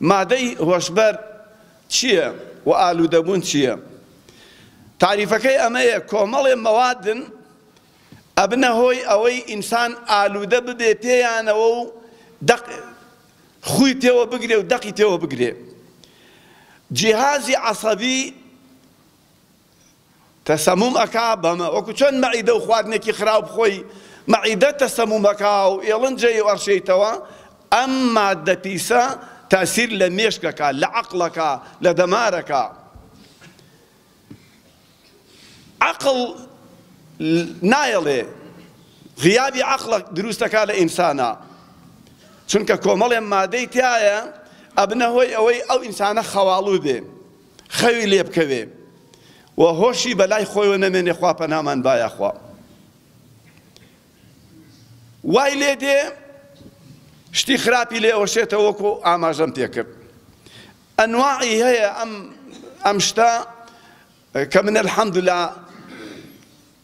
مادەی هۆشبەر چییە و ئالوودەبوون چییە؟ تاریفەکەی ئەمەیە، کۆمەڵێ مەوادن ئەبنە هۆی ئەوەی ئینسان ئالوودە ببێ پێیانەوە و دەق خووی تێوە بگرێ و دەقی تێوە بگرێ. جیهازی عەسەبی تەسەموم ئەکا بەمە وەکو چۆن مەعیدە و خواردنێکی خراو بخۆی مەعیدە تەسەموم ئەکا و ئێڵنجەی و ئەڕشێیتەوە ئەم ماددە پیسە تاسیر لە مێشکەکە لە عەقڵەکە لە دەمارەکە عەقڵ نایەڵێ غیابی عەقڵە دروستەکە لە ئینسانە چونکە کۆمەڵێ مادەی تایە ئەبنە هۆی ئەوەی ئەو ئینسانە خەواڵوو بێ خەوی لێ بکەوێ و هۆشی بەلای خۆیەوە نەمێنێ خوا پەنامان با یاخوا وای لێ دێ شتی خراپی لێ ئەوەشێتەوە وەکو ئاماژەم پێکرد ئەنواعی هەیە ئەم ئەم شتە کە من الحەمدلله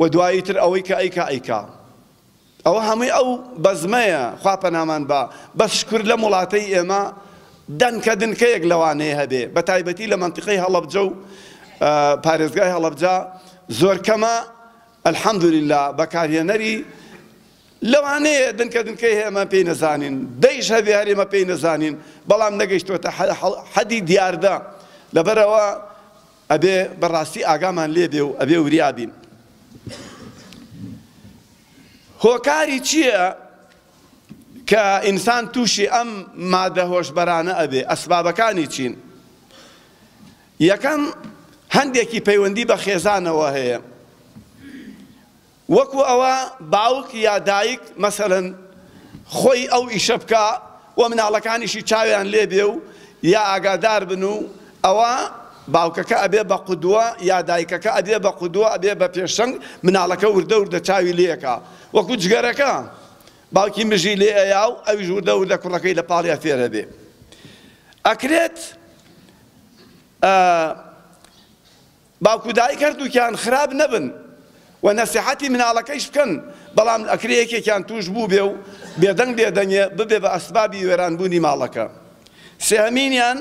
وە دوایی تر ئەوەی کە ئەیکا ئەیکا ئەوە هەمووی ئەو بەزمەیە خوا پەنامان با بەس شکور لەم وڵاتەی ئێمە دەنکە دنکەیەک لەوانەیە هەبێ بە تایبەتی لە مەنتیقەی هەڵەبجە و پارێزگای هەڵەبجە زۆر کەمە الحمدللە بەکارهێنەری لەوانەیە دنکە دنکەی هێمە پێی نەزانین دەیش هەبێ هەرێمە پێی نەزانین بەڵام نەگەیشتوەتە حەدی دیاردە لەبەرەوە ئەبێ بە ڕاستی ئاگامان لێ بێ و ئەبێ وریا بین. هۆکاری چییە کە ئینسان تووشی ئەم مادە هۆشبەرانە ئەبێ؟ ئەسبابەکانی چین؟ یەکەم هەندێکی پەیوەندی بە خێزانەوە هەیە. وەکو ئەوە باوک یا دایک مەسەلەن خۆی ئەو ئیشە بکا و مناڵەکانیشی چاویان لێ بێ و یا ئاگادار بن و ئەوە باوکەکە ئەبێ بە قودوە یا دایکەکە ئەبێ بە قودوە ئەبێ بە پێشەنگ مناڵەکە وردە وردە چاوی لێ ئەکا وەکو جگەرەکە باوکی مژی لێ ئەیا و ئەویش وردە وردە کوڕەکەی لە پاڵیا فێر ئەبێ ئەکرێت باوک و دایک هەردووکیان خراپ نەبن و نەسیحەتی مناڵەکەیش بکەن، بەڵام ئەکرێ یەکێکیان تووش بووبێ و بێدەنگ بێدەنگێ ببێ بە ئەسبابی وێران بوونی ماڵەکە. سێهەمینیان،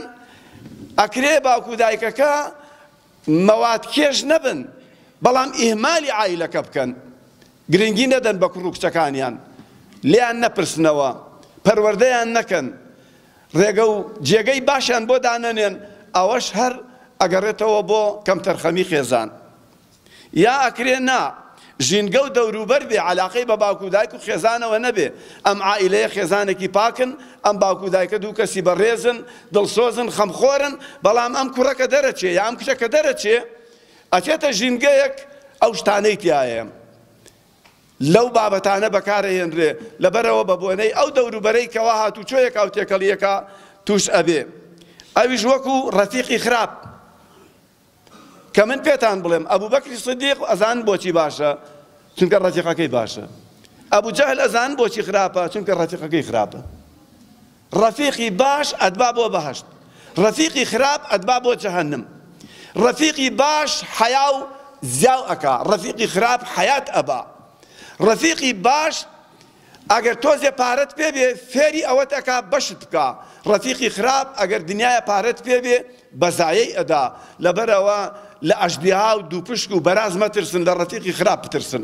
ئەکرێ باوک و دایکەکە مەواد کێش نەبن، بەڵام ئیهمالی عایلەکە بکەن، گرنگی نەدەن بە کوڕ و کچەکانیان، لێیان نەپرسنەوە، پەروەردەیان نەکەن، ڕێگە و جێگەی باشیان بۆ دانەنێن، ئەوەش هەر ئەگەڕێتەوە بۆ کەمتەرخەمی خێزان. یا ئەکرێ نا، ژینگە و دەوروبەر بێ عەلاقەی بە باوک و دایک و خێزانەوە نەبێ، ئەم عائیلەیە خێزانێکی پاکن، ئەم باوک و دایکە دوو کەسی بەڕێزن، دڵسۆزن، خەمخۆرن، بەڵام ئەم کوڕە کە دەرەچێ یا ئەم کچە کە دەرەچێ ئەچێتە ژینگەیەک ئەو شتانەی تیایە، لەو بابەتانە بەکارئەهێنرێ لەبەرئەوە بەبۆنەی ئەو دەوروبەرەی کەوا هاتوچۆیەکا و تێکەڵیەکا توش ئەبێ ئەویش وەکو رەفیقی خراپ کە من پێتان بڵێم ئەبو بەکری سدیق ئەزان بۆچی باشە چونکە رەفیقەکەی باشە ئەبو جەهل ئەزان بۆچی خراپە چونکە رەفیقەکەی خراپە ڕەفیقی باش ئەتبا بۆ بەهەشت ڕەفیقی خراپ ئەتبا بۆ جەهەنم ڕەفیقی باش حەیا و زیاو ئەکا ڕەفیقی خراپ حەیات ئەبا ڕەفیقی باش ئەگەر تۆزێ پارەت پێ بێ فێری ئەوەت ئەکا بەشت بکا ڕەفیقی خراپ ئەگەر دنیایە پارەت پێ بێ بە زایەی ئەدا لەبەرەوە لە ئەژدیها و دووپشک و بەراز مەترسن لە ڕەفیقی خراپ بترسن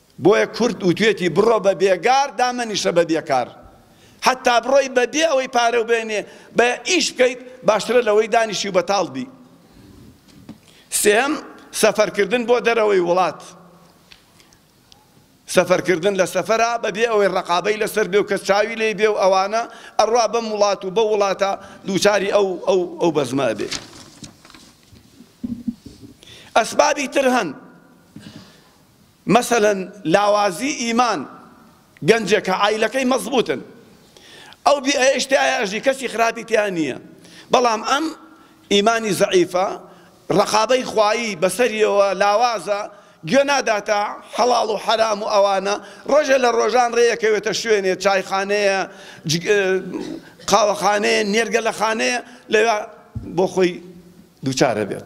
بۆیە کورد وتوێتی بڕۆ بە بێگار دامەنیشە بە بێکار. حەتا بڕۆی بە بێ ئەوەی پارەو بێنێ بە ئیش بکەیت باشترە لەوەی دانیشی و بەتاڵ بی. سێیەم، سەفەر کردن بۆ دەرەوەی وڵات. سەفەر کردن لە سەفەرا بە بێ ئەوەی ڕەقابەی لەسەر بێ و کەس چاوی لێی بێ و ئەوانە ئەڕوا بەم وڵات و بەو وڵاتە دووچاری ئەو ئەو ئەو بەزمە ئەبێ. ئەسبابی تر هەن مەسەلەن لاوازی ئیمان گەنجێک کە عایلەکەی مەزبوتن ئەو بیئەیەش تیایا ئەژی کەسی خراپی تیا نیە بەڵام ئەم ئیمانی زەعیفە ڕەقابەی خوایی بەسەریەوە لاوازە گوێ ناداتە حەڵاڵ و حەرام و ئەوانە ڕۆژێ لە ڕۆژان ڕێ یەکەوێتە شوێنێ چایخانەیە قاوەخانەیە نێرگەلەخانەیە لەوێ بۆ خۆی دووچارەبێت